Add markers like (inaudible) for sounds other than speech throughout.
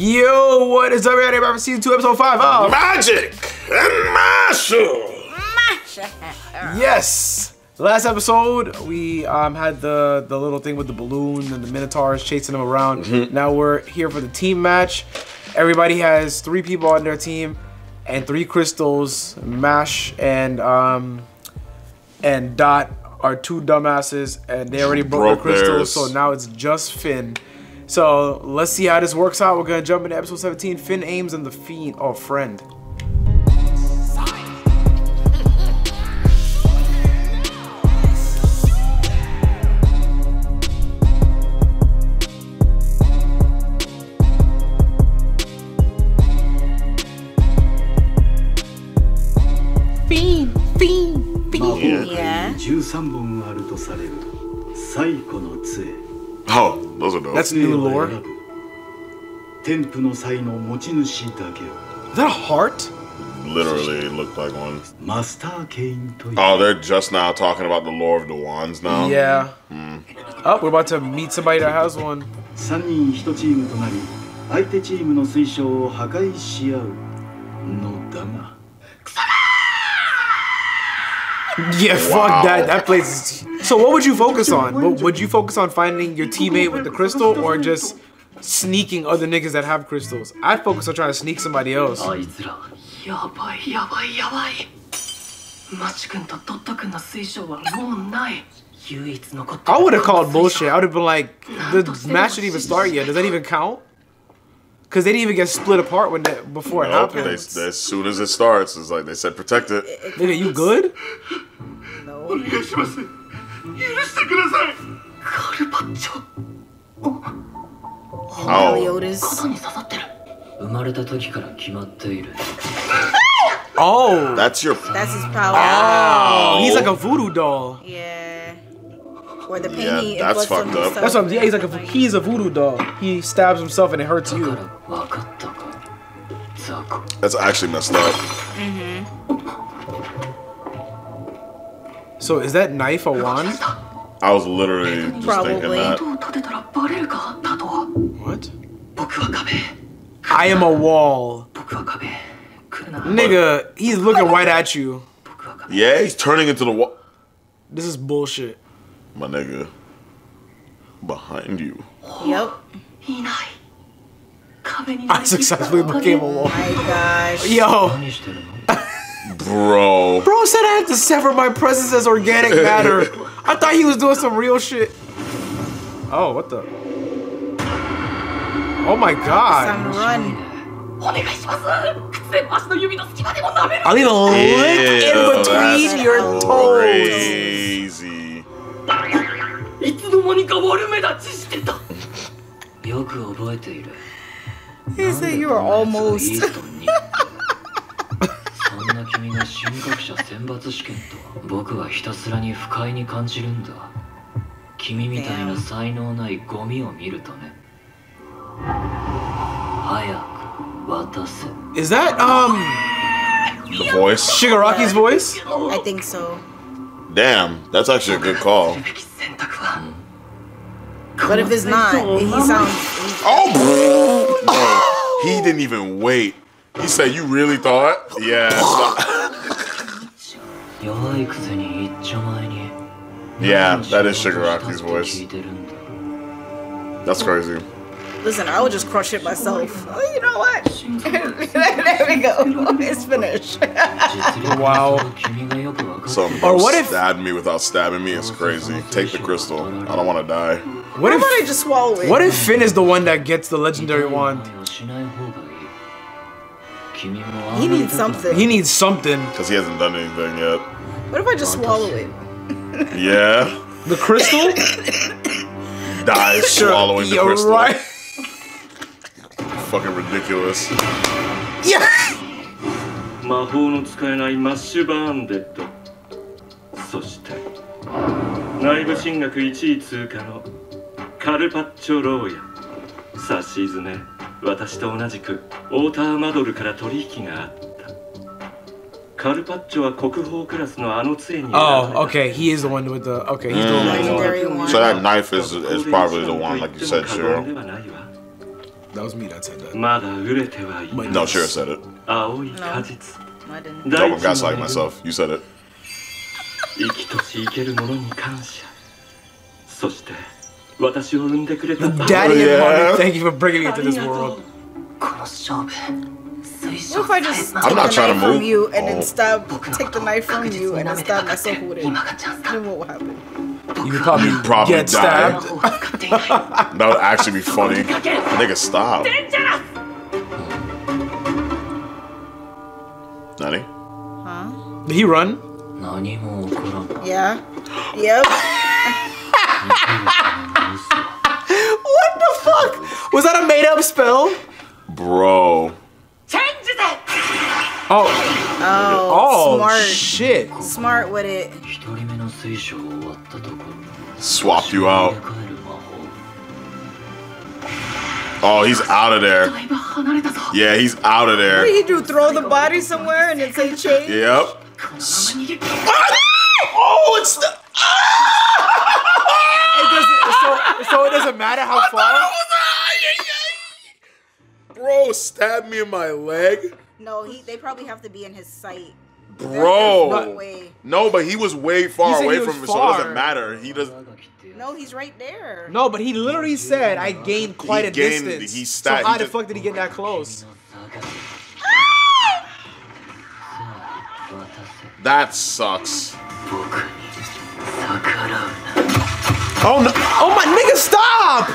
Yo, what is up, everybody? Remember season two, episode five of Magic and Marshall. Yes. Last episode, we um, had the the little thing with the balloon and the minotaurs chasing them around. Now we're here for the team match. Everybody has three people on their team and three crystals. Mash and um and Dot are two dumbasses, and they already broke, Broke the crystals. theirs. So now it's just Finn. So let's see how this works out. We're gonna jump into episode 17. Finn aims and the fiend. Oh, friend. Fiend, fiend, fiend. Yeah. 13本あるとされる最古の杖 Oh, those are dope. That's new lore. That a heart? Literally looked like one. Master came Oh, they're just now talking about the lore of the wands now. Yeah. Mm. Oh, we're about to meet somebody that has one. 3人1チームとなり、相手チームの水晶を破壊し合うのだが。Yeah, fuck wow. that. That place is so what would you focus on? Would you focus on finding your teammate with the crystal or just sneaking other niggas that have crystals? I'd focus on trying to sneak somebody else. Oh, I would have called bullshit. I would have been like, the match didn't even start yet. Does that even count? Because they didn't even get split apart when that before it nope, happened. They, as soon as it starts, it's like they said, protect it. Nigga, you good? No. (laughs) カルパッチョ Oh, 肩に刺さってる生まれた時から決まっている Oh. that's your. That's his power. Oh, he's like a voodoo doll. Yeah. Or the pain Yeah, he that's inflicts on fucked up. himself. That's what I'm. Yeah, he's like a. He's a voodoo doll. He stabs himself and it hurts だか you. ら分かったかザコ That's actually messed up. So is that knife a wand? I was literally just Probably. thinking that. What? I am a wall. Nigga, he's looking right at you. Yeah, he's turning into the wall. This is bullshit. My nigga. Behind you. Yep. I successfully became a wall. Oh my gosh. Yo. Bro. bro said I had to sever my presence as organic (laughs) matter. I thought he was doing some real shit. Oh, what the? Oh my Time god. to run. お願いします靴で足の指の隙間でも舐める I'll leave a lick in Ew, between that's your toes. Crazy. いつの間にか悪目立ちしてたよく覚えている He said you were almost. (laughs) (laughs) イーストンにそんな君が神学者選抜試験と僕はひたすらに不快に感じるんだ君みたいな才能ないゴミを見るとね早く渡せ Is that um The voice. Shigaraki's voice? I think so. Damn, that's actually a good call. すべき選択は But if it's not, he sounds. Oh, bro. No, he didn't even wait. He said, "You really thought?" Yeah. Yeah, that is Shigaraki's voice. That's crazy. Listen, I would just crush it myself. Oh, you know what? (laughs) there we go. (laughs) It's finished. wow. So or what if stab me without stabbing me is crazy. Take the crystal. I don't want to die. What if I just swallow it? What if Finn is the one that gets the legendary wand? 痛い思いをしない方がいい君も He needs something. He needs something. Because he hasn't done anything yet. What if I just swallow it? Yeah. The crystal? (coughs) Dies swallowing the You're crystal. right. Fucking ridiculous. Yeah. 魔法の使えないマッシュバーンデッドそして内部進学1位通過のカルパッチョローヤ差し詰め私と同じく ウォーターマドルから取引があったカルパッチョは国宝クラスのあの杖に Oh, okay. He is the one with the. Okay, he's the one. Legendary one. So that knife is is probably the one, like you said, 過言で Cheryl. はないわ That was me that said that. まだ売れてはいない No, sure said it. 青い果実 I didn't. Don't 大地 gaslight の恵み myself. You said it. 生きとし生ける者に感謝そして私を産んでくれた Daddy and mommy, thank you for bringing me into this world. job. What if I just take I'm not the trying knife to from you and then stab, take the knife from you and then oh. stab myself with it? Then what will happen? You could probably, probably get stabbed. that would actually be funny. Nigga, stop. Nani? Huh? Did he run? Yeah. Yep. (laughs) what the fuck? Was that a made up spell? Bro. Change it. Oh. Oh. Oh. Smart. Shit. Smart with it. Swapped you out. Oh, he's out of there. Yeah, he's out of there. What did he do? Throw the body somewhere and then say change? Yep. (laughs) oh, it's the. Ah! It so, so it doesn't matter how far. Bro stabbed me in my leg. No, he, they probably have to be in his sight. Bro, no, no, but he was way far away from me, so it doesn't matter. He doesn't. No, he's right there. No, but he literally said, "I gained quite he a gained, distance." He stat, so how the fuck did he get that close? (laughs) that sucks. Oh no! Oh my nigga, stop!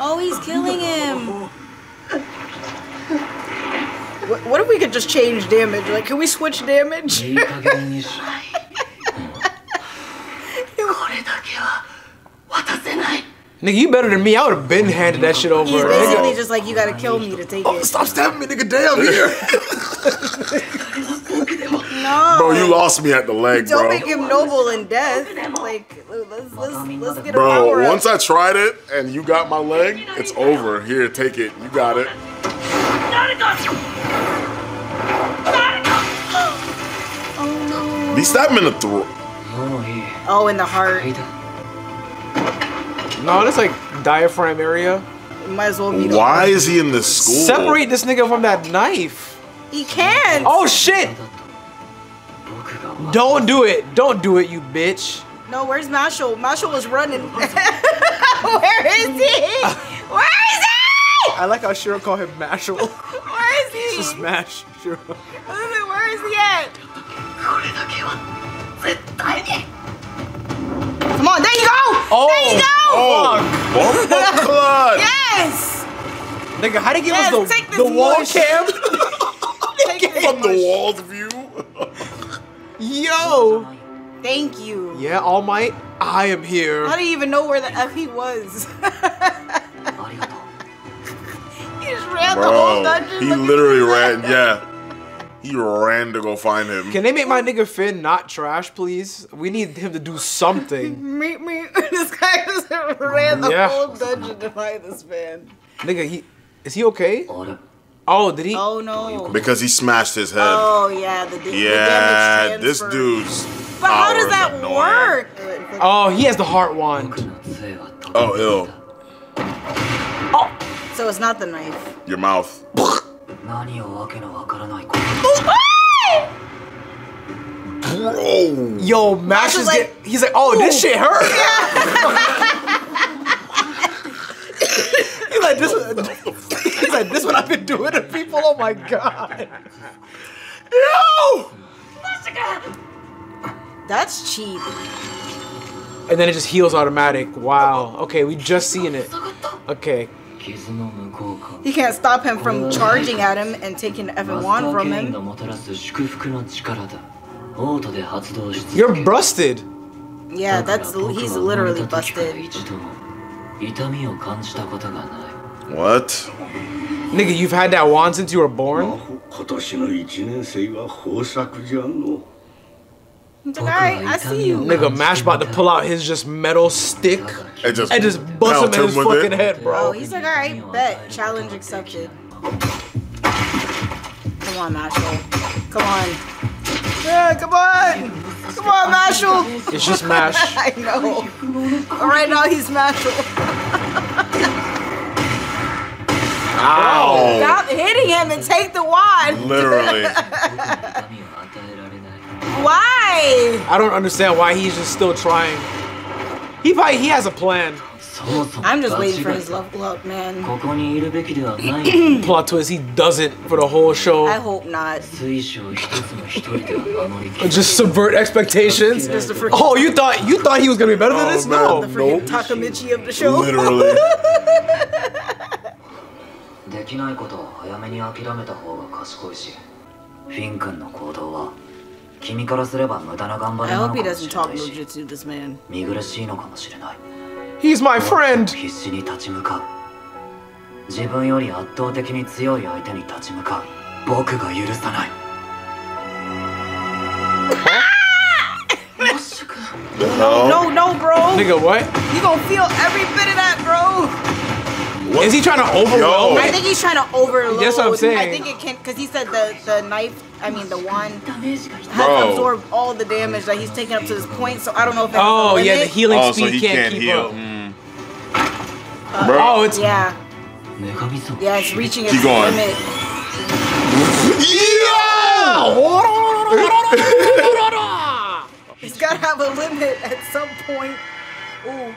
Oh, he's killing him. What, what if we could just change damage? Like, can we switch damage? (laughs) Nigga, you better than me. I would have been handed that shit over. He's basically nigga. just like, you gotta kill me to take oh, it. Stop stabbing me, nigga. Damn, here. (laughs) no. Bro, you lost me at the leg, Don't bro. Don't make him noble in death. Like, let's, let's, let's get a Bro, once. I tried it and you got my leg, it's over. Here, take it. You got it. At least that in the throat. Oh, in the heart. No, that's like diaphragm area. Might as well be. Why is he in the school? Separate this nigga from that knife. He can't. Oh shit! Don't do it. Don't do it, you bitch. No, where's Marshall? Marshall was running. (laughs) Where is he? Where is he? I like how Sheera called him Mashle. (laughs) Where is he? Just Mash, Sheera. Where is he at? Come on, there you go! Oh, there you go! Oh, oh, (laughs) yes! Nigga, how did he give yes, us the, the wall mush. cam? (laughs) take the wall's view. Yo! Thank you. Yeah, All Might, I am here. How do you even know where the F he was? just ran Bro, the whole dungeon. He literally ran. Yeah. He ran to go find him. Can they make my nigga Finn not trash, please? We need him to do something. (laughs) Meet me. (laughs) This guy just ran the yeah. whole dungeon to find this man. Nigga, he is he okay? Oh, did he? Oh no! Because he smashed his head. Oh yeah, the, yeah. The this dude's. But how does that work? Oh, he has the heart wand. Oh, ill. So it's not the knife. Your mouth. Bro. Yo, Mash is like, get, he's like, oh, Ooh. this shit hurt. (laughs) he's like, this. He's like, this what I've been doing to people. Oh my god. Yo. That's cheap. And then it just heals automatic. Wow. Okay, we just seen it. Okay, he can't stop him from charging at him and taking F1 from him. You're busted! Yeah, that's he's literally busted. What? Nigga, you've had that wand since you were born? I see you. Nigga, Mash about to pull out his just metal stick and just, and just bust him in his fucking it. head, bro. Oh, he's like, all right, bet. Challenge accepted. Come on, Mashle. Come on. Yeah, come on. Come on, Mashle. It's just Mash. (laughs) I know. Right now, he's Mashle. Ow. Stop hitting him and take the wand. (laughs) (laughs) Literally. Why? I don't understand why he's just still trying. He probably he has a plan. そもそも I'm just 間違 waiting い for his level up, man. (clears throat) ここにいるべきではない Plot twist, he doesn't for the whole I show. hope not. 水晶一つの一人では守りきれ Just subvert expectations. Just the freaking, Oh, you thought you thought he was gonna be better than Oh, this? man. No. the freaking Nope. Takamichi of the show. Literally. (laughs) できないことは早めに諦めた方が賢いしフィン君の行動は 君からすれば無駄な頑張 I りなの hope か he もし doesn't れな talk いし no jutsu, this man. 見苦しいのかもしれない He's my friend. 必死に立ち向かう自分より圧倒的に強い相手に立ち向かう僕が許さない The hell? No, no, bro. Nigga, what? You gonna feel every what? Is he trying to overload? I think he's trying to overload. That's what I'm saying. I think it can because he said the the knife. I mean the wand has absorbed all the damage that he's taken up to this point. So I don't know if. Oh yeah, the healing oh, speed so he can't, can't keep heal. up. Mm. Uh, Bro. Oh, it's yeah. Yeah, it's reaching its Keep going. limit. Yeah! it's gotta have a limit at some point. Ooh.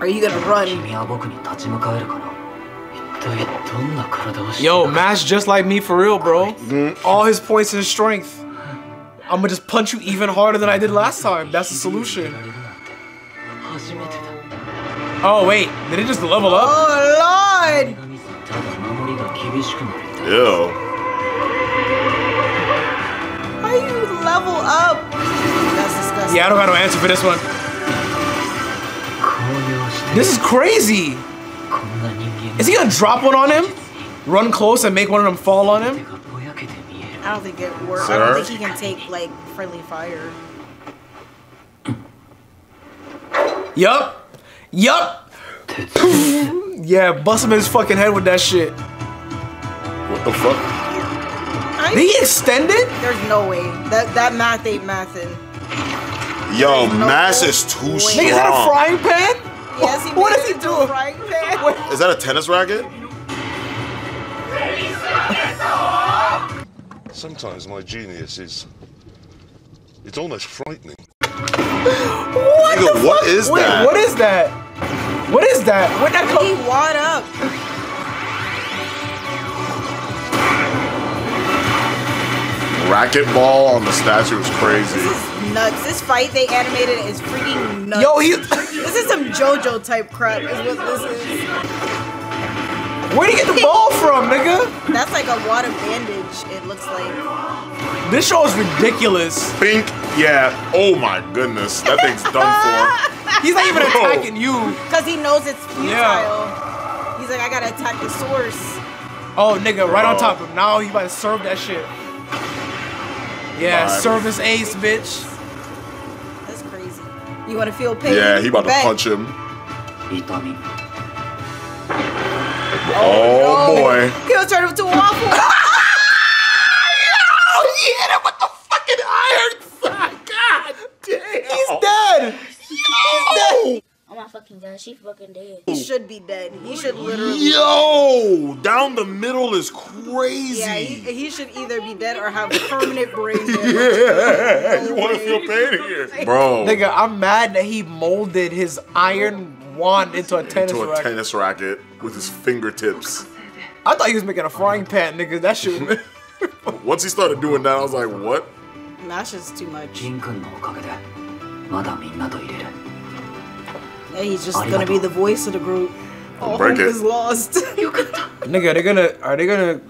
Are you gonna run? Yo, Mash just like me for real, bro. All his points and strength. I'm gonna just punch you even harder than I did last time. That's the solution. Oh, wait. Did it just level up? Oh, Lord! Yo. How you level up? Yeah, I don't got no answer for this one. This is crazy. Is he gonna drop one on him? Run close and make one of them fall on him? I don't think it works. I don't think he can take like friendly fire. Yup. Yup. yeah, bust him in his fucking head with that shit. What the fuck? Did he extend extended? There's no way. That that math ain't mathing. Yo, no is too way. strong. Nigga, is that a frying pan? Yes, he What made he into doing? frying pan. (laughs) Is that a tennis racket? Sometimes my genius is. It's almost frightening. What Nigga, the what fuck? is Wait, that? what is that? What is that? Where'd that He come? wad up. Racquetball on the statue is crazy. Nuts. This fight they animated is freaking nuts. Yo, he. This is some JoJo type crap. Is what this is. Where'd he get the ball from, nigga? That's like a water bandage. It looks like. This show is ridiculous. Pink, yeah. Oh my goodness, that thing's done for. (laughs) He's not even Bro. attacking you. Cause he knows it's futile. Yeah. He's like, I gotta attack the source. Oh, nigga, right on top of him. Now he about to serve that shit. Yeah, Vibe. service ace, bitch. That's crazy. You wanna feel pain? Yeah, he about to Bet. punch him. 痛み Oh, oh boy. He'll turn him to a waffle. (laughs) Oh, he hit him with the fucking iron side. God damn. He's dead. He's dead. My she fucking dead. he should be dead. He should literally. Yo, down the middle is crazy. Yeah, he, he should either be dead or have permanent brain (laughs) damage. Yeah, you want to feel pain here, (laughs) bro? Nigga, I'm mad that he molded his iron wand into a tennis to a racket. tennis racket with his fingertips. I thought he was making a frying pan, nigga. That shit. (laughs) Once he started doing that, I was like, what? That's just too much. Yeah, he's just oh, gonna be the voice of the group. All Break hope it. is lost. (laughs) (laughs) Nigga, they're gonna are they gonna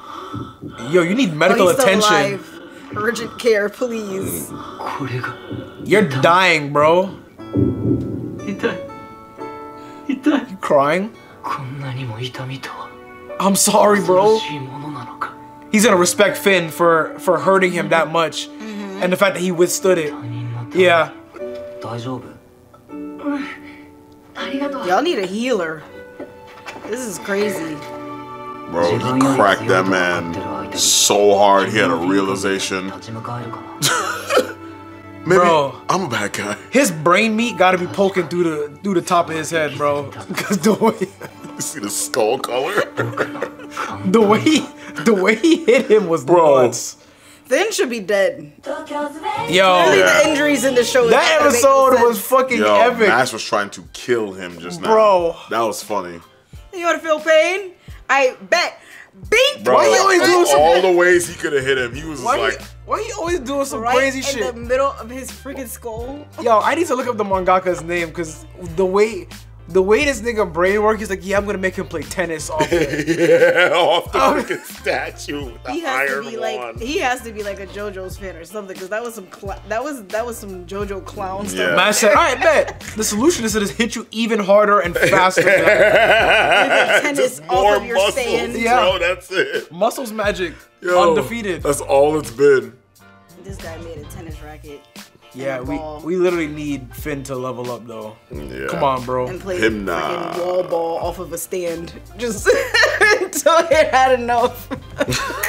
Yo, you need medical oh, attention. Alive. Urgent care, please. You're dying, bro. You crying? I'm sorry, bro. He's gonna respect Finn for for hurting him that much, mm-hmm. and the fact that he withstood it. Yeah. Y'all need a healer. This is crazy. Bro, he cracked that man so hard he had a realization. (laughs) Maybe bro, I'm a bad guy. His brain meat got to be poking through the through the top of his head, bro. (laughs) Cause the way you see the skull color, (laughs) the way the way he hit him was bro. Nuts. Finn should be dead. Yo, Really, Yeah. the injuries in the show. that make no episode was fucking Yo, epic. Max was trying to kill him just now. Bro. That was funny. You want to feel pain? I bet. Beat. Bro, Why you always of doing some- all the ways he could have hit him, he was just Why, like, he, why he always doing some right crazy in shit? the middle of his freaking skull. Yo, I need to look up the mangaka's name because the way the way this nigga brain works, he's like, yeah, I'm gonna make him play tennis off it. (laughs) yeah, off the oh. freaking statue with the He has iron to be wand. like he has to be like a JoJo's fan or something because that was some cl- that was that was some JoJo clown stuff. Yeah. Man said, all right, bet. The solution is to just hit you even harder and faster. than (laughs) tennis Just off more of your muscles, stand. Yeah. bro. That's it. Muscles magic, Yo, undefeated. That's all it's been. This guy made a tennis racket Yeah, we ball. we literally need Finn to level up though. Yeah. Come on, bro. and played Him freaking nah. wall ball off of a stand (laughs) just until it had enough. (laughs)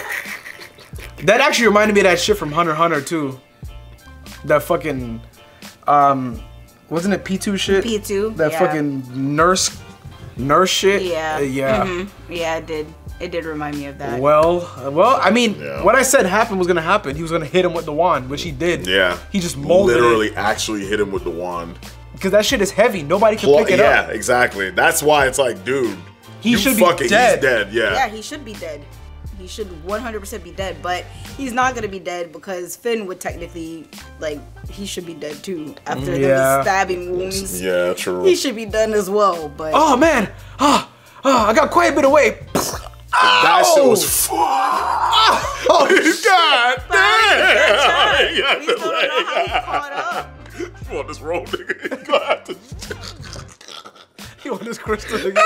That actually reminded me of that shit from Hunter Hunter too. That fucking um wasn't it Pitou shit? Pitou, That yeah. fucking nurse nurse shit? Yeah. Uh, yeah. Mhm. Yeah, it did. It did remind me of that. Well, uh, well, I mean, Yeah. what I said happened was gonna happen. He was gonna hit him with the wand, which he did. Yeah. He just molded Literally, it actually hit him with the wand. because that shit is heavy. Nobody can Pl- pick it yeah, up. Yeah, exactly. That's why it's like, dude, He you should be dead. He's dead. Yeah. yeah, he should be dead. He should 100% be dead, but he's not gonna be dead because Finn would technically, like, he should be dead too after Yeah. the stabbing wounds. Yeah, true. He should be done as well, but Oh man, ah, ah, I got quite a bit of weight. that shit was. F- (laughs) Oh, God damn! He got (laughs) we the still don't know how he leg. caught up. (laughs) You want this roll, nigga? You gonna have to- you want this crystal again?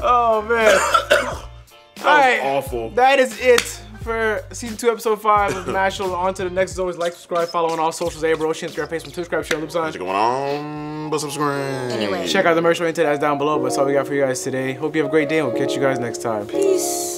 oh man. All right, awful. That is it for season two, episode five of Mashle. On to the next. As always, like, subscribe, follow on all socials. A Bro, Instagram, Facebook, subscribe, share, loops on. What's going on? But subscribe. Anyway. Check out the merch link to that's down below. But that's all we got for you guys today. Hope you have a great day. We'll catch you guys next time. Peace.